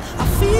I feel